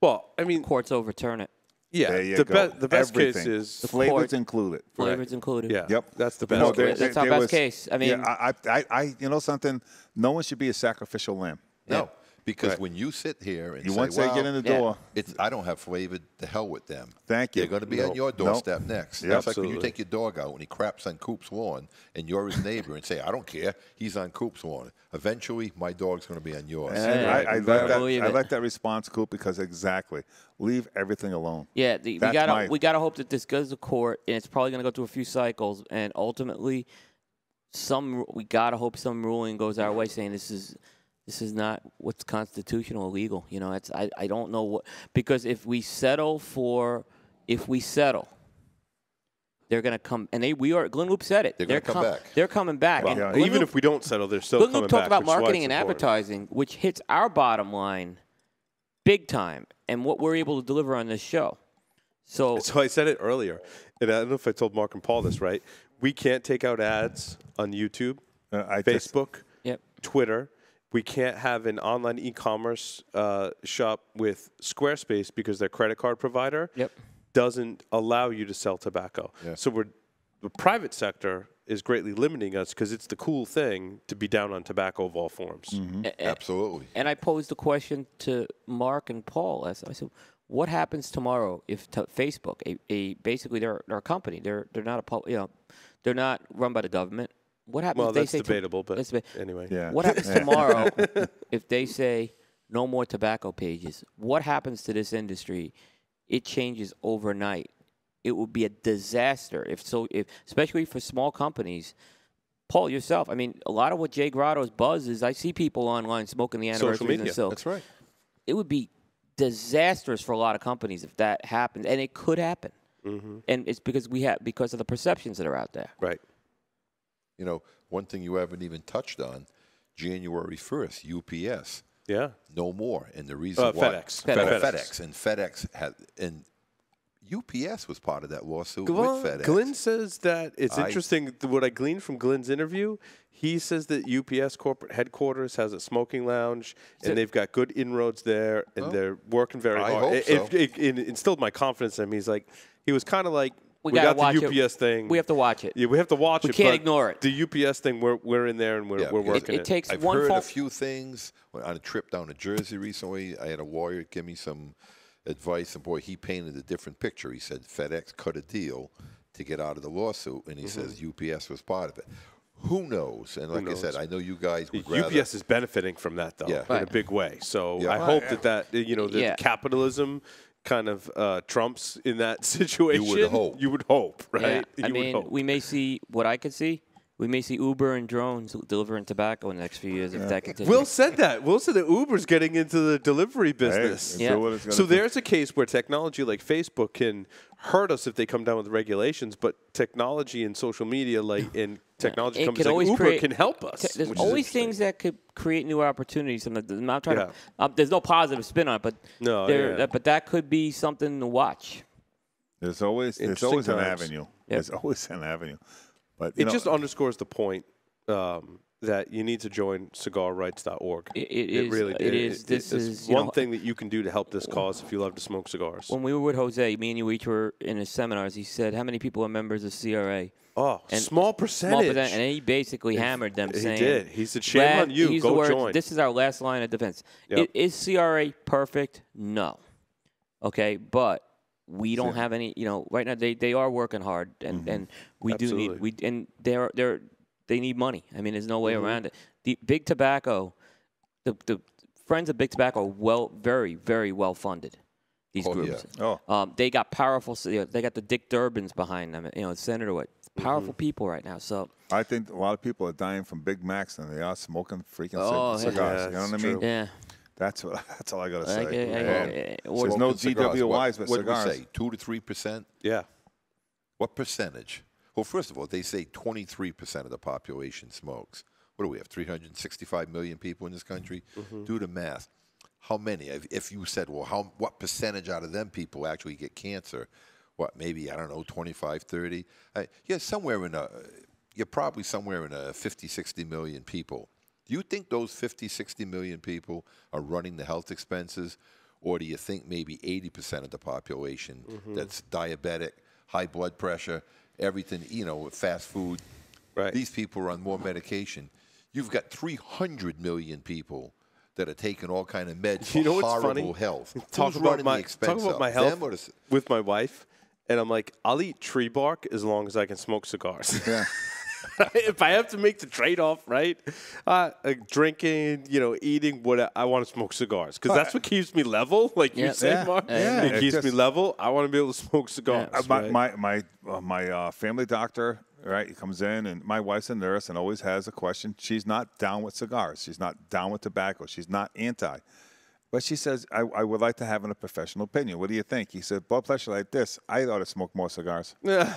Well, I mean, courts overturn it. yeah, There you the, go. be- the best case Everything. is, Flavors court- included. Flavors included. yeah, Yep. that's the You best. know, case. there- That's our there best case. I mean- yeah, I, I, I, you know something? No one should be a sacrificial lamb. No, because Right. when you sit here and You say, once they well, get in the Yeah. door, It's I don't have flavored. The hell with them. Thank you. They're going to be No. on your No. doorstep next. Yep. That's like when you take your dog out and he craps on Coop's lawn, and you're his neighbor, and say, "I don't care. He's on Coop's lawn." Eventually, my dog's going to be on yours. And Yeah, I, I, you like that, I like that response, Coop, because exactly. Leave everything alone. Yeah, the, we gotta my- we gotta hope that this goes to court, and it's probably gonna go through a few cycles, and ultimately, some we gotta hope some ruling goes our way saying this is this is not what's constitutional or legal. You know, it's I, I don't know what because if we settle for if we settle They're going to come, and they we are. Glynn Loope said it. They're gonna come com- back. They're coming back. Well, yeah, Even Loope- if we don't settle, they're still Glynn coming Loope talked back. about which is why marketing and advertising, which hits our bottom line big time, and what we're able to deliver on this show. So So I said it earlier, and I don't know if I told Mark and Paul this right. We can't take out ads on YouTube, Uh, I just- Facebook, Yep. Twitter. We can't have an online e-commerce uh, shop with Squarespace because their credit card provider Yep. doesn't allow you to sell tobacco. Yeah. So we're the private sector is greatly limiting us because it's the cool thing to be down on tobacco of all forms. a- a- Absolutely. And I posed the question to Mark and Paul. I said, I said what happens tomorrow if t- Facebook, a, a basically they're, they're a company, they're they're not a pub, you know, they're not run by the government. What happens Well, if they that's say to- debatable, but that's deba- anyway. Yeah. What happens [LAUGHS] tomorrow [LAUGHS] if they say no more tobacco pages? What happens to this industry? It changes overnight. It would be a disaster if so. If especially for small companies. Paul, yourself. I mean, a lot of what Jay Grotto's buzz is. I see people online smoking the Social anniversaries and media, silk. That's right. It would be disastrous for a lot of companies if that happened, and it could happen. Mm-hmm. And it's because we have because of the perceptions that are out there. Right. You know, one thing you haven't even touched on, January 1st, UPS, Yeah. no more. And the reason Uh, why FedEx. FedEx. FedEx. and FedEx had and UPS was part of that lawsuit Glynn, with FedEx. Glynn says that it's I- interesting. what I gleaned from Glynn's interview, he says that UPS corporate headquarters has a smoking lounge, and they've got good inroads there, and Well, they're working very I hard. hope it, so. it, it, it instilled my confidence in him. He's like, he was kind of like, We we, gotta the watch it. UPS thing. We have to watch it. Yeah, we have to watch We it. can't ignore it. The UPS thing, we're we're in there and we're Yeah, we're working It, it takes I've one heard phone. a few things When- on a trip down to Jersey recently. I had a lawyer give me some advice, and boy, he painted a different picture. He said FedEx cut a deal to get out of the lawsuit, and he Mm-hmm. says UPS was part of it. Who knows? And like I said, I know you guys would rather. UPS is benefiting from that though Yeah. in a big way. So Yeah. I Right. hope that that you know that Yeah. capitalism kind of uh, trumps in that situation. [LAUGHS] You would hope. You would hope, right? Yeah, I You would mean, hope. we may see what I could see. We may see Uber and drones delivering tobacco in the next few years if that continues. Will said that. Will said that Uber's getting into the delivery business. it's Yeah. what So there's a case where technology like Facebook can hurt us if they come down with regulations, but technology and social media, like [LAUGHS] and technology It companies could like always Uber, create- can help us. T- There's always things that could create new opportunities. I'm not, I'm not trying Yeah. to. Um, there's no positive spin on it, but No, there, yeah. that, but that could be something to watch. There's always there's Interesting always an avenue. Yep. There's always an avenue. But you It know, just underscores the point um, that you need to join cigarrights.org. It- it is- really it is- this is, one know- thing that you can do to help this cause if you love to smoke cigars. When we were with Jose, me and you each were in his seminars. He said, "How many people are members of CRA?" Oh, And small Small percentage. percent, and he basically hammered them, saying he saying, did. He said, "Shame "Glad- on you. he used the Go words, join." This is our last line of defense. Yep. Is CRA perfect? No. Okay, but we don't have any. You know, right now they, they are working hard, and, and we do Mm-hmm. Need we and they're they're they need money. I mean, there's no way Mm-hmm. around it. The big tobacco, the the friends of big tobacco are well, very very well funded. These Oh, groups. Oh. Um, they got powerful. They got the Dick Durbins behind them. You know, Senator Wood. Mm-hmm. Powerful people right now. So I think a lot of people are dying from Big Macs and they are smoking freaking cig- Oh, cigars. yeah, you know what I mean? true. yeah. That's what. [LAUGHS] That's all I gotta say. I- I- Man. I- or- There's no Smoking cigars, GWIs, what, but what did we cigars. say? Two to three percent. yeah. What percentage? Well, first of all, they say 23% of the population smokes. What do we have? 365 million people in this country. Do the math. How many? If, if you said, well, how what percentage out of them people actually get cancer? What? Maybe I don't know, 25, 30. Uh, yeah, somewhere in a. You're probably somewhere in a 50, 60 million people. Do you think those 50, 60 million people are running the health expenses? Or do you think maybe 80% of the population that's diabetic, high blood pressure, everything, you know, fast food? Right. These people are on more medication. You've got 300 million people that are taking all kind of meds for You know what's horrible funny? health. Talk Who's about my talk about my health the with my wife, and I'm like, I'll eat tree bark as long as I can smoke cigars. Yeah. [LAUGHS] [LAUGHS] if I have to make the trade off, right? Uh, like drinking, you know, eating, what I, I want to smoke cigars because that's what keeps me level. [LAUGHS] Like you Yeah. said, Yeah. Mark, Yeah. it It keeps me level. I want to be able to smoke cigars. Uh, my right? my my, uh, my uh, family doctor, right? He comes in, and my wife's a nurse, and always has a question. She's not down with cigars. She's not down with tobacco. She's not anti. But she says, I, I would like to have a professional opinion. What do you think? He said, blood pressure like this, I ought to smoke more cigars. Yeah.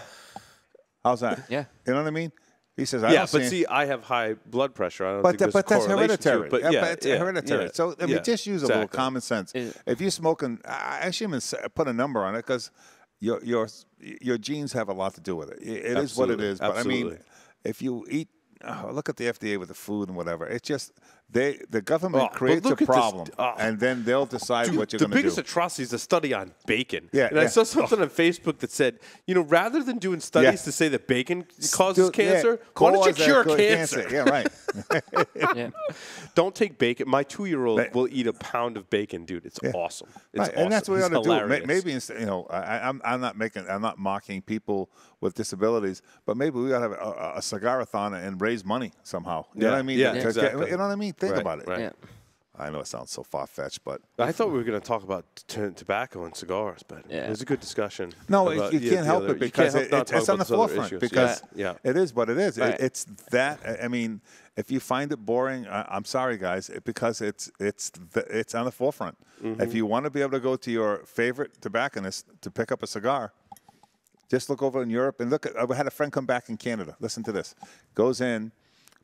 [LAUGHS] How's that? Yeah. You know what I mean? He says, I yeah, but see, I have high blood pressure. I don't but, think that, but that's correlation to it, hereditary. But yeah, yeah, it's yeah, hereditary. yeah, so I mean, just use a little common sense. If you're smoking, I I shouldn't even put a number on it because your your your genes have a lot to do with it. It it is what it Absolutely. But I mean, if you eat, oh, look at the FDA with the food and whatever. It's just they the government Oh, creates a look at this- problem, oh. and then they'll decide Dude, what you're going to do. The biggest atrocity is a study on bacon. Yeah, and I saw something oh. on Facebook that said, you know, rather than doing studies Yeah. to say that bacon causes Dude, yeah, cancer, why don't you cure good cancer? Yeah, right. [LAUGHS] Yeah. Don't take bacon. My two-year-old But- will eat a pound of bacon, dude. It's awesome. It's right, awesome. and that's what we He's ought to do. hilarious. May- Maybe instead, you know, I, I'm I'm not making, I'm not mocking people with disabilities, but maybe we ought to have a, a, a cigar-a-thon and raise money somehow. You know Yeah, what I mean? yeah, To exactly. you know what I mean? Think Right, about it. right. Yeah. I know it sounds so far-fetched, but I thought we were going to talk about t- tobacco and cigars, but Yeah. it was a good discussion. no, about, you can't the help other- it because can't it, it, it's on the about these other forefront. issues. Because yeah, it is what it is. It- it's that. I- I mean, if you find it boring, I, I'm sorry, guys, because it's it's the, it's on the forefront. Mm-hmm. If you want to be able to go to your favorite tobacconist to pick up a cigar, just look over in Europe and look at. I had a friend come back in Canada. Listen to this. Goes in,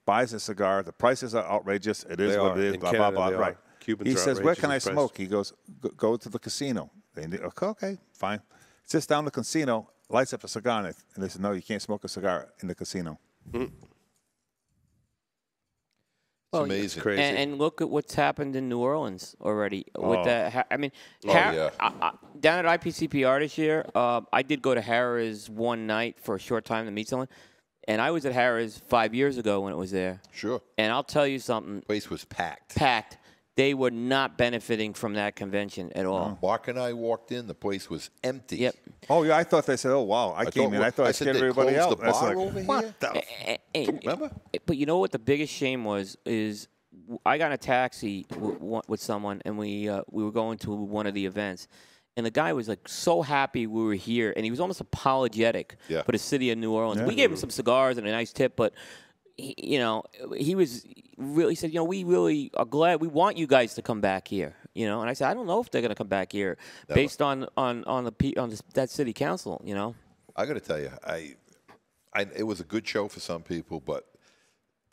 buys a cigar. The prices are outrageous. It is They what are. it is. In blah Canada, blah they blah. Right. Cubans he are says, "Where can I priced." smoke?" He goes, "Go- "Go to the casino." And they, okay, okay, fine. Sits down in the casino, lights up a cigar, and they- and they said, "No, you can't smoke a cigar in the casino." Well, amazing. crazy. And, and look at what's happened in New Orleans already with Oh. that. I mean, Oh, Har- yeah. I, I, down at IPCPR this year, uh, I did go to Harrah's one night for a short time to meet someone, and I was at Harrah's five years ago when it was there. Sure. And I'll tell you something, The Place was packed. packed. They were not benefiting from that convention at all. Mark and I walked in. The place was empty. Yep. Oh yeah, I thought they said, "Oh wow, I, came in. I thought I, said scared everybody closed out." the bar like, over what here? the? Eh, eh, Remember? But you know what the biggest shame was is I got in a taxi w- w- with someone and we uh, we were going to one of the events, and the guy was like so happy we were here, and he was almost apologetic Yeah. for the city of New Orleans. We gave him some cigars and a nice tip, but. He, you know, he was really he said, you know, we really are glad. We want you guys to come back here. You know, and I said, I don't know if they're going to come back here based on on on the pe- on the, that city council. You know, I got to tell you, I, I, it was a good show for some people, but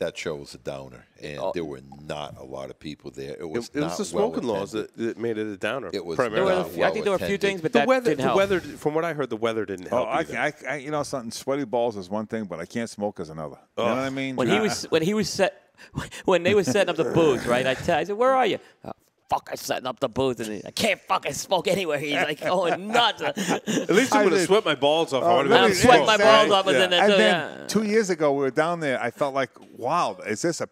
that show was a downer, and Oh. there were not a lot of people there. It was It, it was not the smoking well laws that, that made it a downer. It was primarily. were a I think there were a few things, but the that weather, didn't the help. weather. From what I heard, the weather didn't Oh, help. I. I, I, you know something. Sweaty balls is one thing, but I can't smoke is another. You know what I mean? when he was when he was set [LAUGHS] when they were setting up the booth, right? I, tell, I said, "Where are you?" Oh, fucking setting up the booth, and he, I can't fucking smoke anywhere. He's like [LAUGHS] going nuts. At least I'm I going to did- sweat my balls off. I Oh, want to let I'm me- sweating my balls off, and then, and then yeah. two years ago, we were down there. I felt like, wow, is this a?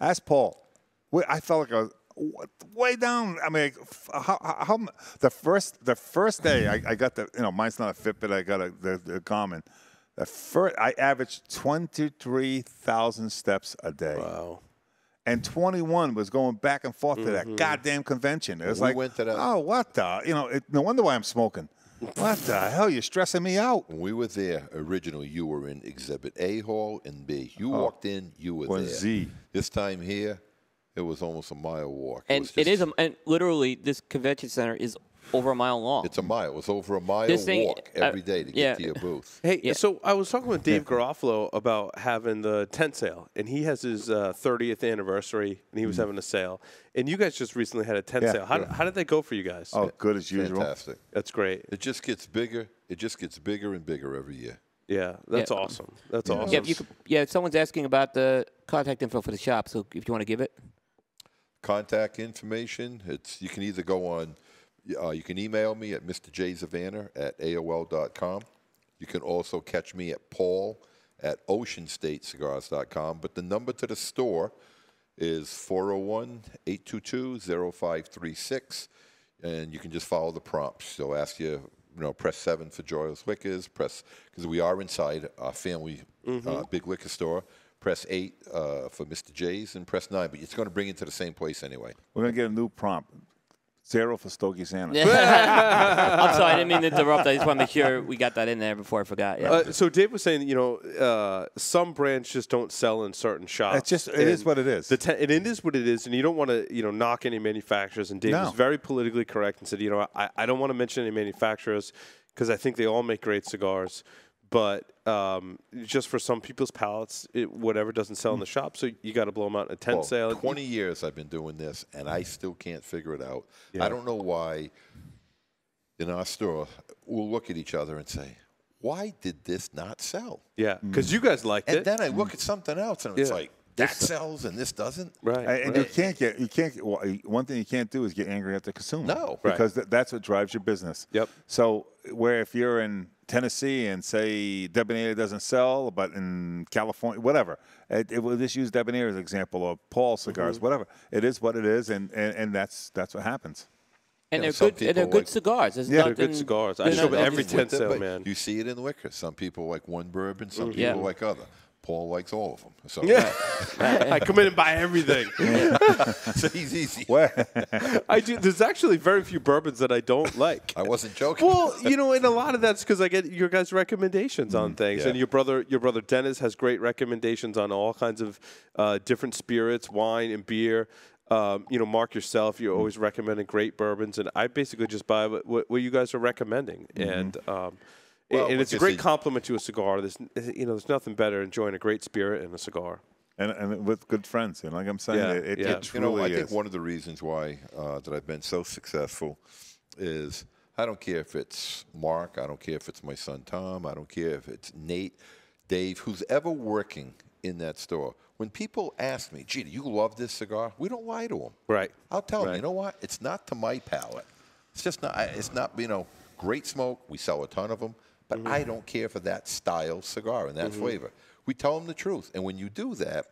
Ask Paul. I felt like I was way down. I mean, how, how, how the first the first day I, I got the you know mine's not a Fitbit. I got a the, the Garmin. The first I averaged twenty three thousand steps a day. Wow. And 21 was going back and forth to that mm-hmm. goddamn convention. It was We like, went to that- oh, what the? You know, it, no wonder why I'm smoking. What the hell? You're stressing me out. When we were there originally, you were in Exhibit A hall and B. You oh. walked in, you were Or there. Z. This time here, it was almost a mile walk. And was it just- is, a, and literally, this convention center is over a mile long. It's a mile. It's over a mile This thing- walk uh, every day to get to your booth. Hey, Yeah. so I was talking with Dave [LAUGHS] Garofalo about having the tent sale, and he has his uh, 30th anniversary, and he was having a sale. And you guys just recently had a tent Yeah. sale. How, how did that go for you guys? Oh, good as usual. Fantastic. That's great. It just gets bigger. It just gets bigger and bigger every year. Yeah, that's Yeah. awesome. That's awesome. yeah, you could, yeah. Someone's asking about the contact info for the shop, so if you want to give it, Contact information. It's you can either go on. Uh, you can email me at mrjzavanna at aol.com. You can also catch me at Paul at oceanstatecigars.com. But the number to the store is 401 822 0536. And you can just follow the prompts. So ask you, you know, press 7 for Joyal's Liquors, press, because we are inside our family uh, big liquor store. Press 8 uh, for Mr. J's and press 9. But it's going to bring you to the same place anyway. We're going to get a new prompt. Zero for Stogie Santa. [LAUGHS] I'm sorry, I didn't mean to interrupt. I just want to make sure we got that in there before I forgot. Yeah. Uh, so Dave was saying, you know, uh, some brands just don't sell in certain shops. It's just- it is And what it is. The te- and it is what it is, and you don't want to, you know, knock any manufacturers. And Dave No. was very politically correct and said, you know, I, I don't want to mention any manufacturers because I think they all make great cigars. But um, just for some people's palates, it, whatever doesn't sell in the shop, so you got to blow them out in a tent Well, sale. 20 years I've been doing this, and I still can't figure it out. I don't know why in our store we'll look at each other and say, why did this not sell? Yeah, because you guys liked And it, then I look at something else, and it's Yeah. like, that sells and this doesn't? right? And, and you can't get you can't. Well, one thing you can't do is get angry at the consumer. No. Right. because th- that's what drives your business. Yep. So where if you're in Tennessee and say Debonaire doesn't sell, but in California, whatever, it, it, we'll just use Debonaire as an example or Paul cigars, Mm-hmm. whatever. It is what it is, and, and, and that's that's what happens. And know, they're good. And they're good like- cigars. There's Yeah, they're good cigars. I show them every nothing- tent sale, man. You see it in the liquor. Some people like one bourbon, some Yeah. people like other. Paul likes all of them. So, [LAUGHS] Yeah, I come in and buy everything. [LAUGHS] [LAUGHS] so he's easy. Well, I do. There's actually very few bourbons that I don't like. I wasn't joking. Well, you know, and a lot of that's because I get your guys' recommendations on things, yeah. and your brother, your brother Dennis has great recommendations on all kinds of uh, different spirits, wine and beer. Um, you know, Mark yourself, you're always recommending great bourbons, and I basically just buy what, what, what you guys are recommending, and um, Well, and it's a great said- compliment to a cigar. There's, you know, there's nothing better than enjoying a great spirit and a cigar. and, and with good friends, you know, like I'm saying, Yeah, it, it, yeah. it you know, truly I think one of the reasons why uh, that I've been so successful is I don't care if it's Mark, I don't care if it's my son Tom, I don't care if it's Nate, Dave, who's ever working in that store. When people ask me, "Gee, do you love this cigar?" We don't lie to them. Right. I'll tell them, you know what? It's not to my palate. It's just not. It's not. You know, great smoke. We sell a ton of them, but Mm-hmm. I don't care for that style cigar and that flavor. We tell them the truth, and when you do that,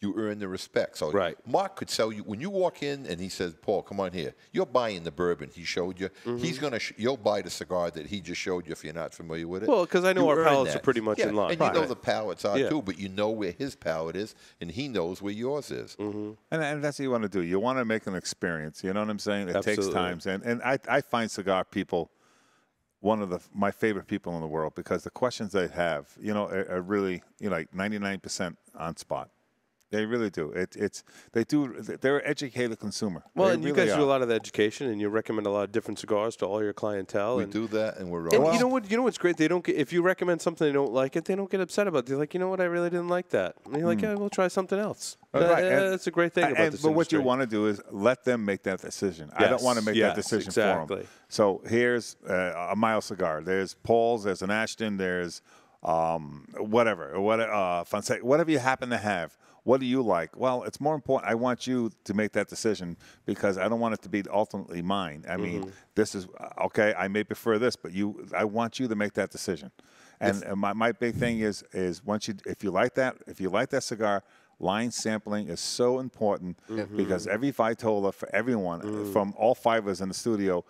you earn the respect. So Right. Mark could sell you when you walk in and he says, "Paul, come on here. You're buying the bourbon he showed you. Mm-hmm. He's gonna. Sh- you'll buy the cigar that he just showed you if you're not familiar with it. Well, because I know You our earn palates that. are pretty much Yeah, in line. and you know the palates are Yeah. too. But you know where his palate is, and he knows where yours is. Mm-hmm. And, and that's what you want to do. You want to make an experience. You know what I'm saying? It takes Absolutely. times. And and I, I find cigar people one of the my favorite people in the world because the questions they have, you know, are, are really you know, like 99% on spot. They really do. It, it's they do. They're an educated consumer. Well, They and you really guys do a lot of the education, and you recommend a lot of different cigars to all your clientele. We and, do that, and we're And always you know what? You know what's great? They don't. Get, if you recommend something they don't like it, they don't get upset about. it. They're like, you know what? I really didn't like that. And you're like, yeah, we'll try something else. Uh, Uh, right, uh, and- that's a great thing and- about and- this But what you want to do is let them make that decision. I don't want to make yes, that decision for them. So here's uh, a Miles cigar. There's Paul's. There's an Ashton. There's um, whatever, what uh, Fonseca, whatever you happen to have. What do you like? Well, it's more important. I want you to make that decision because I don't want it to be ultimately mine. I mean, mm-hmm. this is uh, okay. I may prefer this, but you, I want you to make that decision. And, my, my big thing is is once you if you like that if you like that cigar, line sampling is so important mm-hmm. because every Vitola for everyone uh, mm. from all five of us in the studio,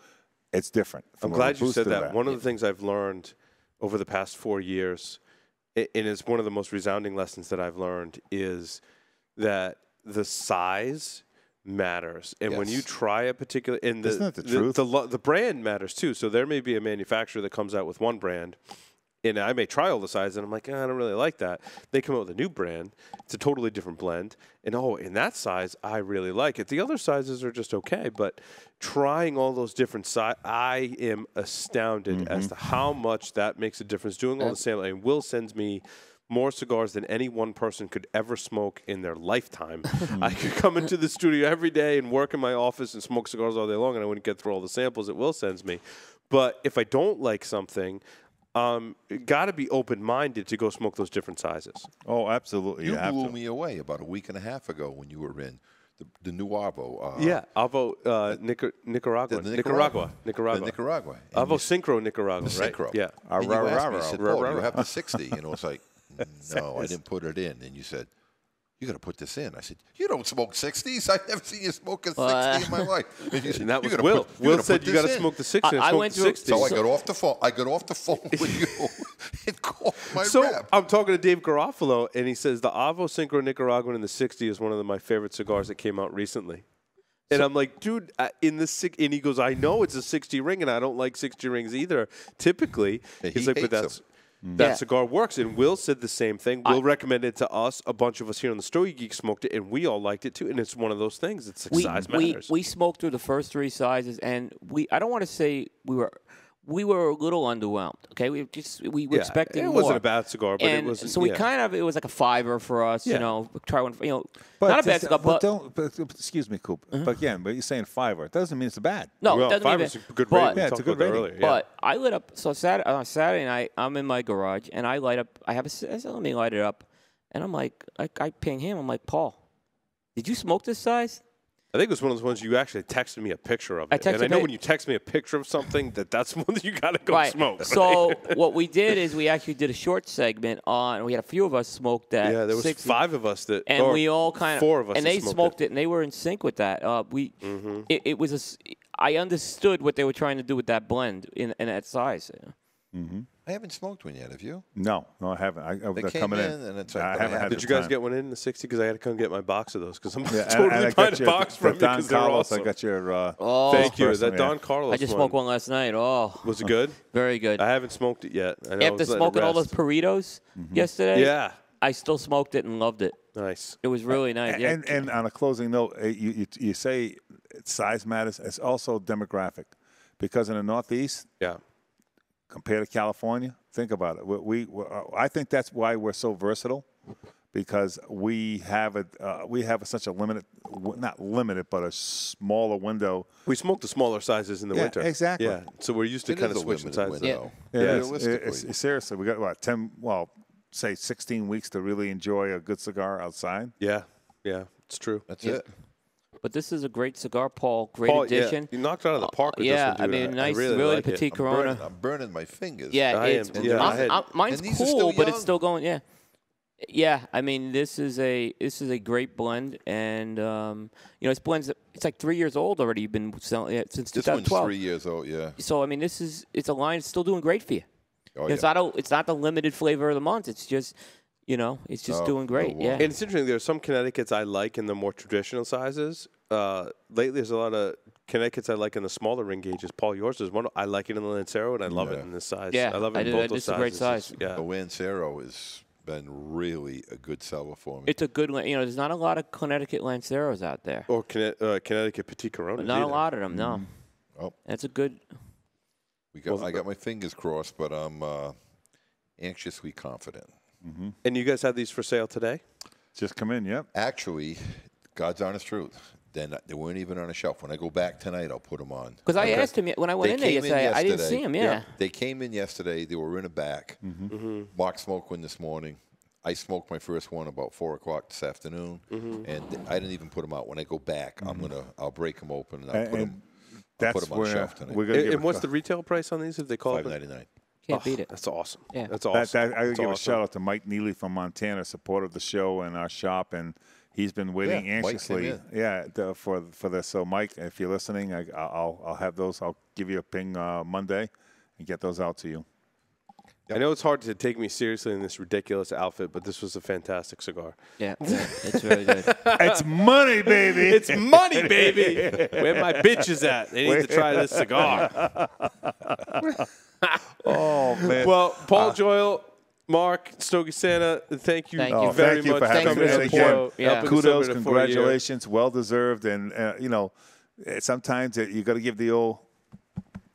it's different. I'm glad you said to that. One of the things I've learned over the past four years, and it's one of the most resounding lessons that I've learned, is that the size matters. And when you try a particular, and the Isn't that the the, truth? the, the brand matters too. So there may be a manufacturer that comes out with one brand. And I may try all the sizes, and I'm like, "Ah, I don't really like that. They come out with a new brand. It's a totally different blend. And oh, in that size, I really like it. The other sizes are just okay. But trying all those different sizes, I am astounded as to how much that makes a difference. Doing all the sampling. And Will sends me more cigars than any one person could ever smoke in their lifetime. [LAUGHS] I could come into the studio every day and work in my office and smoke cigars all day long, and I wouldn't get through all the samples that Will sends me. But if I don't like something, um, got to be open minded to go smoke those different sizes. Oh, absolutely. You You, blew to. me away about a week and a half ago when you were in the, the new Avo. Uh, Yeah, Avo uh, Nicar- Nicaragua. the Nicaragua. The Nicaragua. Nicaragua. And Avo you- Syncro Nicaragua, the right? Syncro. Yeah. And you asked me, you rah, said, rah, Paul, you have the 60. You know, it's like, [LAUGHS] no, I didn't put it in. And you said, you got to put this in. I said, you don't smoke 60s. I've never seen you smoke a 60 Uh, in my [LAUGHS] life. And, you said, And that "You was gotta Will. put- Will gotta said you got to smoke the 60s. I- I and went smoke through- the 60. So I got off the phone. I got off the phone with you [LAUGHS] and called my So rep. I'm talking to Dave Garofalo, and he says the Avo Syncro Nicaraguan in the 60 is one of the, my favorite cigars that came out recently. And I'm like, dude, uh, in the six, and he goes, I know it's a 60 ring, and I don't like 60 rings either. Typically, he's he like, but that's them. Mm-hmm. that Yeah. cigar works. And Will said the same thing. Will recommended it to us. A bunch of us here on the Stogie Geek smoked it, and we all liked it too. And it's one of those things. It's like we, size we, matters. we smoked through the first three sizes, and we I don't want to say we were we were a little underwhelmed. Okay, we just we were Yeah, expecting it more. wasn't a bad cigar, but it and wasn't- So we yeah. kind of it was like a fiver for us. Yeah. You know, try one. You know, not a bad cigar, but but Uh-huh. don't. But, excuse me, Coop. But again, but you're saying fiver. It doesn't mean it's a bad. no, Well, it doesn't five mean is a good but, rating. We Yeah, it's a good about that rating. earlier, yeah. But I lit up so Saturday on Saturday night. I'm in my garage and I light up. I have a. s- I said, let me light it up, and I'm like, I, I ping him. I'm like, Paul, did you smoke this size? I think it was one of those ones you actually texted me a picture of. I It. and I know when you text me a picture of something, that that's [LAUGHS] one that you got to go right. smoke. So [LAUGHS] what we did is we actually did a short segment on. We had a few of us smoke that. yeah, there was 60 five of us that, and we all kind of four of us, and they smoked, smoked it. it. and they were in sync with that. Uh, we, Mm-hmm. it, it was a. I understood what they were trying to do with that blend in, in that size. I haven't smoked one yet. Have you? No, no, I haven't. I, I, They came coming in, in, and it's like, I haven't had haven't- Did you guys time. get one in the 60? Because I had to come get my box of those because I'm [LAUGHS] Yeah, [LAUGHS] and- totally and I buying got a your, box the from you Don because they're Carlos. awesome. I got your. Uh, Oh. Thank you. person, That yeah. Don Carlos I just one. smoked one last night. Oh, Was it good? [LAUGHS] very good. I haven't smoked it yet. I know I After was it smoking all those rest. burritos Mm-hmm. yesterday, Yeah. I still smoked it and loved it. Nice. It was really nice. Yeah. And and on a closing note, uh, you you, you say size matters. It's also demographic, because in the Northeast, Yeah. Compared to California, think about it. We, we I think that's why we're so versatile, because we have a uh, we have such a limited, not limited, but a smaller window. We smoke the smaller sizes in the Yeah, winter. exactly. Yeah. So we're used to It kind of a switching limited sizes. window. Yeah. It Yeah, is. realistically. It's- it's- seriously, we got what ten? Well, say sixteen weeks to really enjoy a good cigar outside. Yeah. Yeah. It's true. That's it. But this is a great cigar, Paul. Great Paul, yeah, addition. you knocked it out of the park with yeah, this one, dude. I mean, I- I nice, really really, like it. petite I'm Corona. burning, I'm burning my fingers. Yeah, I it's, am- yeah, I'm- I I'm- mine's are cool, but it's still going. Yeah, yeah. I mean, this is a this is a great blend, and um, you know, it's blends. It's like three years old already. You've been selling it since This one's three years old. Yeah. So I mean, this is it's a line. It's still doing great for you. Oh, It's yeah. not a, it's not the limited flavor of the month. It's just you know, it's just Oh, doing great. oh, yeah. And it's interesting. There's some Connecticut's I like in the more traditional sizes. Uh, lately, there's a lot of Connecticut's I like in the smaller ring gauges. Paul, yours is one. I like it in the Lancero, and I love it in this size. Yeah, I love it I in do. both This those is a great sizes. size. Yeah. The Lancero has been really a good seller for me. It's a good, lan- you know. There's not a lot of Connecticut Lanceros out there. Or Conne- uh, Connecticut Petit Corona. Not a lot of them. No. Oh. That's a good. we got, Well, I got my fingers crossed, but I'm uh, anxiously confident. And you guys have these for sale today? Just come in. Yep. Actually, God's honest truth, then they weren't even on a shelf. When I go back tonight, I'll put them on. Because I asked him when I went They in there came yesterday. I didn't yesterday. see him. Yeah. They came in yesterday. They were in a back. Mm-hmm. Mark smoked one this morning. I smoked my first one about four o'clock this afternoon, Mm-hmm. and I didn't even put them out. When I go back, I'm gonna I'll break them open and I'll And- put and them. That's put 'em on the where shelf tonight. we're gonna And, and what's the retail price on these if they call Five it? ninety nine. Can't Oh, beat it. That's awesome. Yeah. That's awesome. that, I gotta That's give a shout out to Mike Neely from Montana, support of the show and our shop, and he's been waiting Yeah, anxiously. Yeah, the, for for this. So, Mike, if you're listening, I, I'll I'll have those. I'll give you a ping uh, Monday and get those out to you. I know it's hard to take me seriously in this ridiculous outfit, but this was a fantastic cigar. Yeah. yeah, It's really good. [LAUGHS] it's money, baby. It's money, baby. Where my bitches at? They need to try this cigar. [LAUGHS] oh man. Well, Paul Joyal, Mark Thank Stogie Santa, thank you you. Oh, very thank you much for having coming us on again. Yeah. Kudos, over the four-year. congratulations, well deserved, and uh, you know, eh, sometimes uh, you got to give the old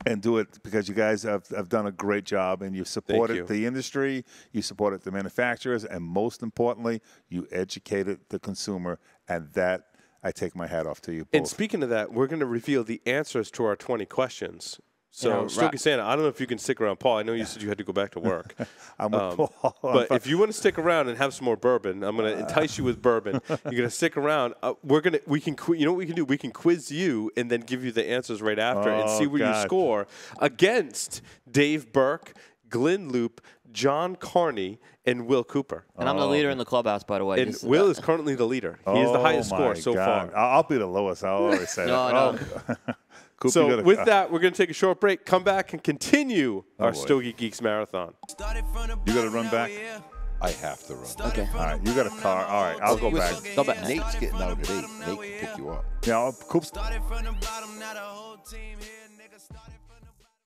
and do it because you guys have, have done a great job and you've supported you. the industry, you supported the manufacturers, and most importantly, you educated the consumer, and that I take my hat off to you. And speaking of that, we're going to reveal the answers to our 20 questions. So, Yeah, Stogie right. Santa, I don't know if you can stick around. Paul, I know you said you had to go back to work. [LAUGHS] I'm with Um, Paul. [LAUGHS] but if you want to stick around and have some more bourbon, I'm going to entice you with bourbon. [LAUGHS] You're going to stick around. Uh, we're going to we can qui- you know what we can do? We can quiz you and then give you the answers right after and Oh, see where you score against Dave Burke, Glynn Loope, John Carney, and Will Cooper. And I'm the leader in the clubhouse, by the way. And Will uh, is currently the leader. He is the Oh, highest score so God. far. I'll, I'll be the lowest. I'll always say No, that. no. Oh. Coop, So with that, we're going to take a short break. Come back and continue oh, our boy. Stogie Geeks marathon. You got to run back. I have to run. Okay. All right, you got a car. All right, I'll go back. Go back. Nate's getting out at eight. Nate can pick you up. Yeah, I'll, Coop,